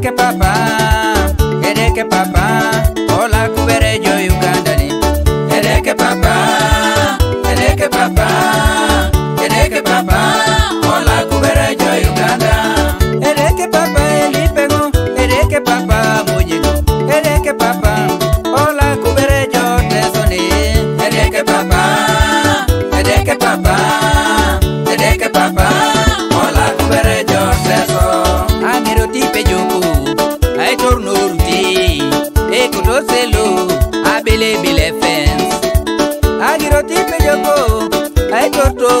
que papá, ere que papá, hola cubere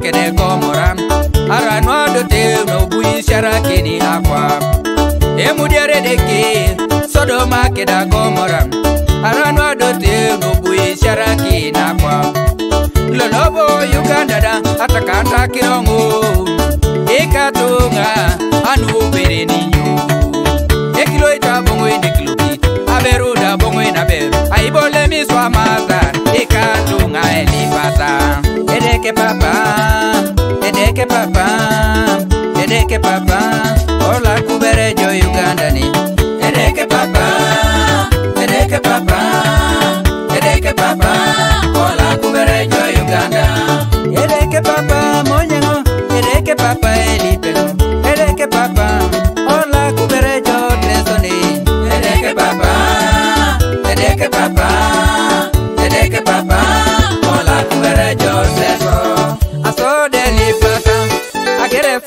rake nekomora aranwadotem nobuisara kini akwa emudiaredeke sodoma keda komora aranwadotem nobuisara kini akwa lolobo yugandada atakatakirong'o que papa hola kubere yo Uganda ni que papa ereke papa papá, papa hola kubere yo Uganda que papa monyango ereke papa papá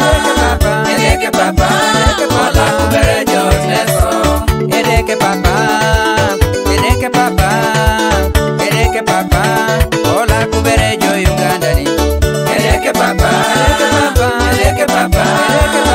papá, que papá, que papá, tiene que papá papa, y papa, papá, papa, papá papá, papá, y papá, que papá, papá, papa, que papá,